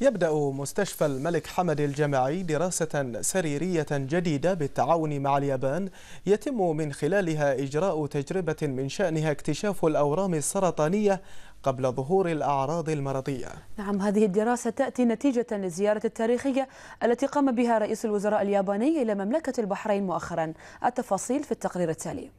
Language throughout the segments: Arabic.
يبدأ مستشفى الملك حمد الجامعي دراسة سريرية جديدة بالتعاون مع اليابان يتم من خلالها إجراء تجربة من شأنها اكتشاف الأورام السرطانية قبل ظهور الأعراض المرضية. نعم هذه الدراسة تأتي نتيجة للزيارة التاريخية التي قام بها رئيس الوزراء الياباني إلى مملكة البحرين مؤخرا. التفاصيل في التقرير التالي.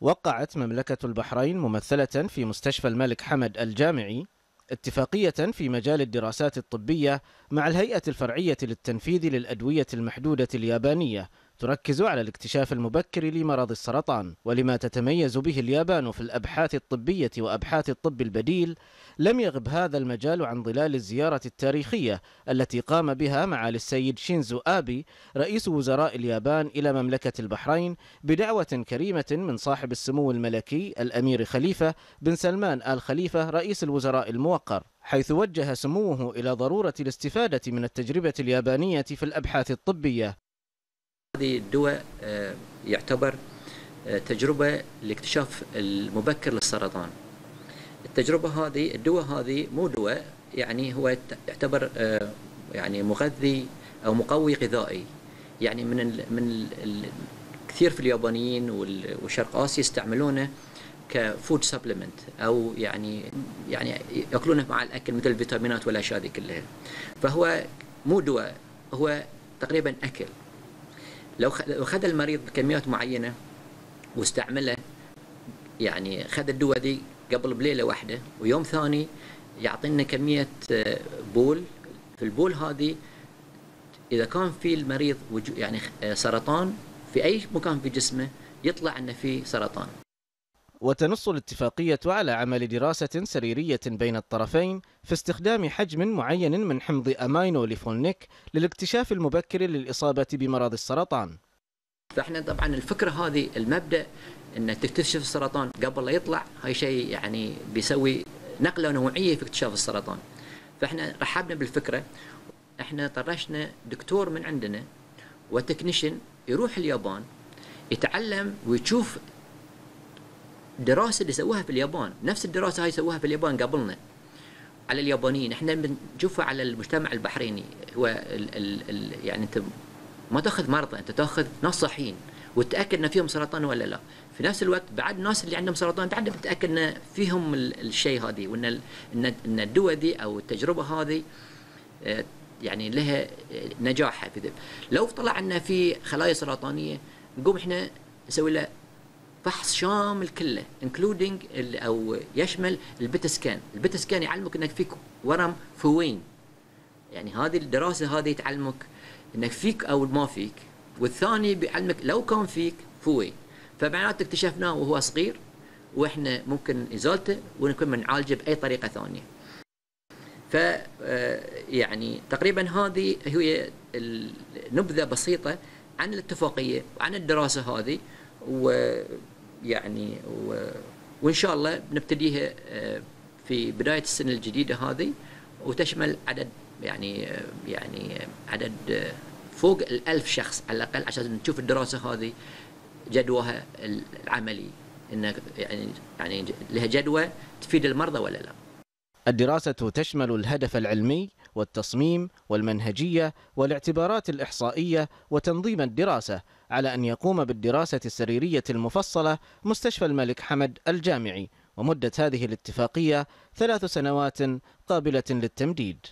وقعت مملكة البحرين ممثلة في مستشفى الملك حمد الجامعي اتفاقية في مجال الدراسات الطبية مع الهيئة الفرعية للتنفيذ للأدوية المحدودة اليابانية. تركز على الاكتشاف المبكر لمرض السرطان ولما تتميز به اليابان في الأبحاث الطبية وأبحاث الطب البديل لم يغب هذا المجال عن ظلال الزيارة التاريخية التي قام بها معالي السيد شينزو آبي رئيس وزراء اليابان إلى مملكة البحرين بدعوة كريمة من صاحب السمو الملكي الأمير خليفة بن سلمان آل خليفة رئيس الوزراء الموقر حيث وجه سموه إلى ضرورة الاستفادة من التجربة اليابانية في الأبحاث الطبية. هذه الدواء آه، يعتبر آه، تجربة لاكتشاف المبكر للسرطان. التجربة هذه الدواء هذه مو دواء يعني هو يعتبر آه، يعني مغذي أو مقوي غذائي. يعني من ال من ال كثير في اليابانيين وشرق آسيا يستعملونه كفود سبلمنت أو يعني يعني يأكلونه مع الأكل مثل الفيتامينات والأشياء هذه كلها. فهو مو دواء هو تقريبا أكل. لو اخذ المريض بكميات معينة واستعمله يعني خذ الدواء دي قبل بليلة واحدة ويوم ثاني يعطينا كمية آه، بول. في البول هذه إذا كان في المريض يعني آه، سرطان في أي مكان في جسمه يطلع إنه في سرطان. وتنص الاتفاقية على عمل دراسة سريرية بين الطرفين في استخدام حجم معين من حمض أمينو ليفولنيك للاكتشاف المبكر للإصابة بمرض السرطان. فإحنا طبعا الفكرة هذه المبدأ أن تكتشف السرطان قبل لا يطلع هاي شيء يعني بيسوي نقلة نوعية في اكتشاف السرطان. فإحنا رحبنا بالفكرة. إحنا طرشنا دكتور من عندنا وتكنيشن يروح اليابان يتعلم ويشوف الدراسه اللي سووها في اليابان نفس الدراسة هاي سووها في اليابان قبلنا. على اليابانيين إحنا بنشوفها على المجتمع البحريني. هو ال ال ال يعني أنت ما تأخذ مرضى أنت تأخذ ناس صحيين. وتتاكد إن فيهم سرطان ولا لا. في نفس الوقت بعد الناس اللي عندهم سرطان بعد بتتاكد إن فيهم الشيء هذه وإن ان إن الدواء دي أو التجربة هذه آه، يعني لها نجاحها. في لو طلع إن في خلايا سرطانية نقوم إحنا نسوي له فحص شامل كله including أو يشمل ال PET scan ال PET scan يعلمك إنك فيك ورم في وين يعني هذه الدراسة هذه تعلمك إنك فيك أو ما فيك والثاني بيعلمك لو كان فيك في وين فمعناته اكتشفناه وهو صغير وإحنا ممكن ازالته ونكون بنعالجه بأي طريقة ثانية. ف آه، يعني تقريبا هذه هي نبذة بسيطة عن الاتفاقية وعن الدراسة هذه و يعني و... وإن شاء الله بنبتديها آه، في بداية السنة الجديدة هذه وتشمل عدد يعني آه، يعني عدد آه، فوق الألف شخص على الأقل عشان نشوف الدراسة هذه جدواها العملي إنه يعني يعني لها جدوى تفيد المرضى ولا لا. الدراسة تشمل الهدف العلمي والتصميم والمنهجية والاعتبارات الإحصائية وتنظيم الدراسة على أن يقوم بالدراسة السريرية المفصلة مستشفى الملك حمد الجامعي ومدة هذه الاتفاقية ثلاث سنوات قابلة للتمديد.